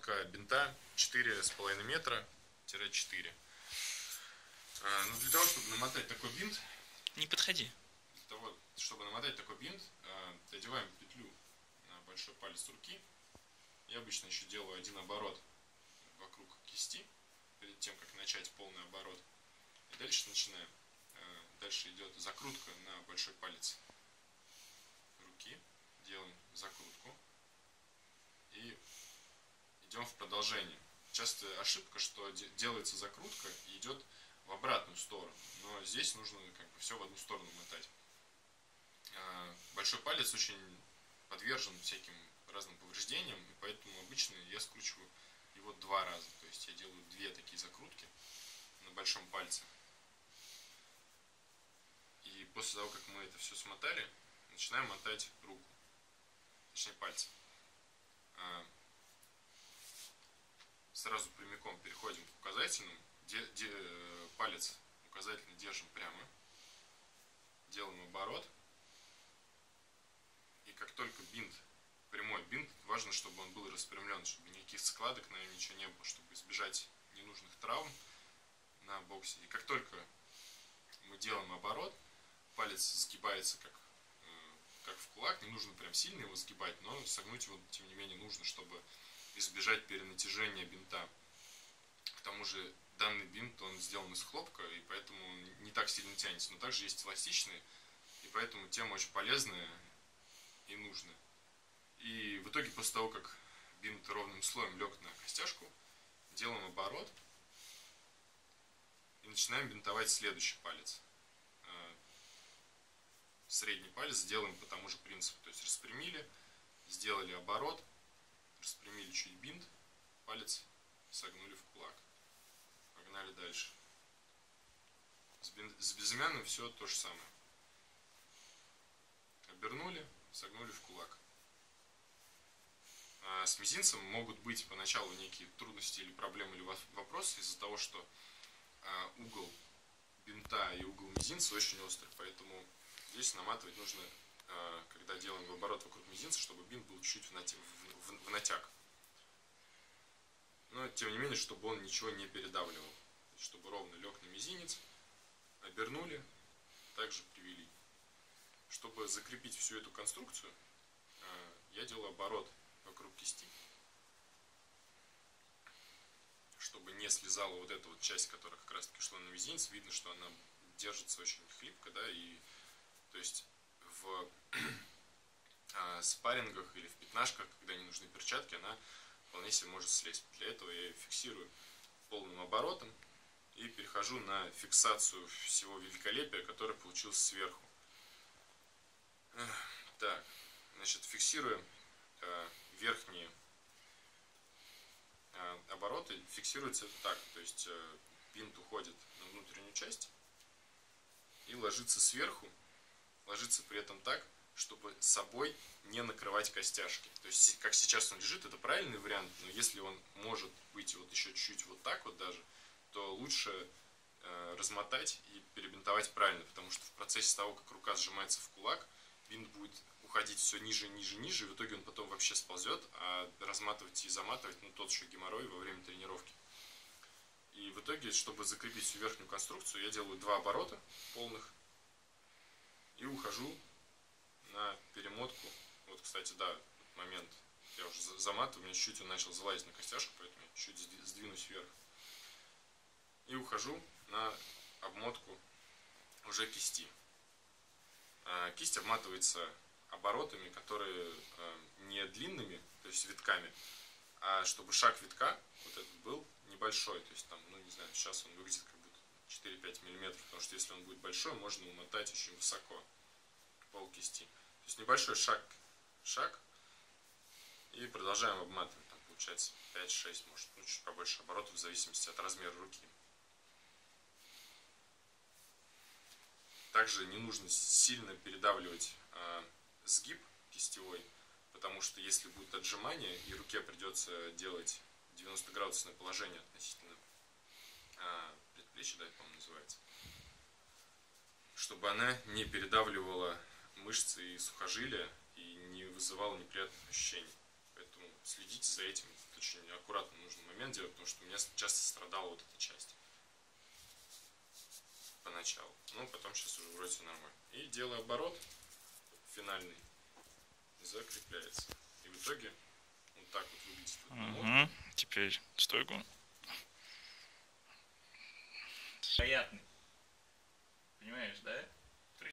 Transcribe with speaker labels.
Speaker 1: перемотка бинта 4,5 метра 4. А, ну, для того, чтобы намотать такой бинт,
Speaker 2: Не подходи.
Speaker 1: для того, чтобы намотать такой бинт, а, одеваем петлю на большой палец руки. Я обычно еще делаю один оборот вокруг кисти, перед тем, как начать полный оборот. И дальше начинаем. А, Дальше идет закрутка на большой палец руки. Делаем закрутку. И идем в продолжение. Часто ошибка, что де- делается закрутка и идет в обратную сторону. Но здесь нужно как бы все в одну сторону мотать. А, Большой палец очень подвержен всяким разным повреждениям, и поэтому обычно я скручиваю его два раза. То есть я делаю две такие закрутки на большом пальце. И после того, как мы это все смотали, начинаем мотать руку, точнее пальцы. Сразу прямиком переходим к указательному. Де- де- э, палец указательный держим прямо. Делаем оборот. И как только бинт, прямой бинт, важно, чтобы он был распрямлен, чтобы никаких складок на нем ничего не было, чтобы избежать ненужных травм на боксе. И как только мы делаем оборот, палец сгибается как, э, как в кулак, не нужно прям сильно его сгибать, но согнуть его, тем не менее, нужно, чтобы избежать перенатяжения бинта. К тому же данный бинт, он сделан из хлопка, и поэтому он не так сильно тянется. Но также есть эластичные, и поэтому тема очень полезная и нужная. И в итоге, после того, как бинт ровным слоем лег на костяшку, делаем оборот и начинаем бинтовать следующий палец. Э, Средний палец делаем по тому же принципу. То есть распрямили, сделали оборот, распрямили чуть бинт, палец согнули в кулак. Погнали дальше. С, бин- с безымянным все то же самое. Обернули, согнули в кулак. А с мизинцем могут быть поначалу некие трудности или проблемы или во- вопросы из-за того, что а, угол бинта и угол мизинца очень острый, поэтому здесь наматывать нужно, когда делаем оборот вокруг мизинца, чтобы бинт был чуть-чуть в, нате- в- в- в натяг. Но, тем не менее, чтобы он ничего не передавливал. Чтобы ровно лег на мизинец, обернули, также привели. Чтобы закрепить всю эту конструкцию, а, я делаю оборот вокруг кисти, чтобы не слезала вот эта вот часть, которая как раз таки шла на мизинец. Видно, что она держится очень хлипко, да, и то есть в а, спаррингах или в пятнашках, когда не нужны перчатки, она вполне себе может слезть. Для этого я ее фиксирую полным оборотом и перехожу на фиксацию всего великолепия, которое получилось сверху. Так, значит, фиксируем э, верхние э, обороты. Фиксируется так, то есть э, бинт уходит на внутреннюю часть и ложится сверху, ложится при этом так, чтобы собой не накрывать костяшки. То есть, как сейчас он лежит, это правильный вариант, но если он может быть вот еще чуть-чуть вот так вот даже, то лучше э, размотать и перебинтовать правильно, потому что в процессе того, как рука сжимается в кулак, бинт будет уходить все ниже, ниже, ниже, и в итоге он потом вообще сползет, а разматывать и заматывать, ну, тот еще геморрой во время тренировки. И в итоге, чтобы закрепить всю верхнюю конструкцию, я делаю два оборота полных и ухожу на перемотку. Вот, кстати, да, момент. Я уже за- заматываю, меня чуть-чуть начал залазить на костяшку, поэтому я чуть сдви- сдвинусь вверх. И ухожу на обмотку уже кисти. А, Кисть обматывается оборотами, которые э, не длинными, то есть витками, а чтобы шаг витка вот этот был небольшой. То есть там, ну не знаю, сейчас он выглядит как 4-5 миллиметров, потому что если он будет большой, можно умотать очень высоко пол кисти. То есть небольшой шаг, шаг, и продолжаем обматывать. Там получается 5-6, может, ну, чуть побольше оборотов в зависимости от размера руки. Также не нужно сильно передавливать э, сгиб кистевой, потому что если будет отжимание, и руке придется делать 90-градусное положение относительно э, предплечья, да, по-моему, называется, чтобы она не передавливала мышцы и сухожилия и не вызывала неприятных ощущений. Поэтому следите за этим. Это очень аккуратно нужный момент делать, потому что у меня часто страдала вот эта часть. Поначалу. Ну, потом сейчас уже вроде нормально. И делаю оборот финальный. Закрепляется. И в итоге вот так вот выглядит.
Speaker 2: Угу. Теперь стойку.
Speaker 3: Приятный. Понимаешь, да?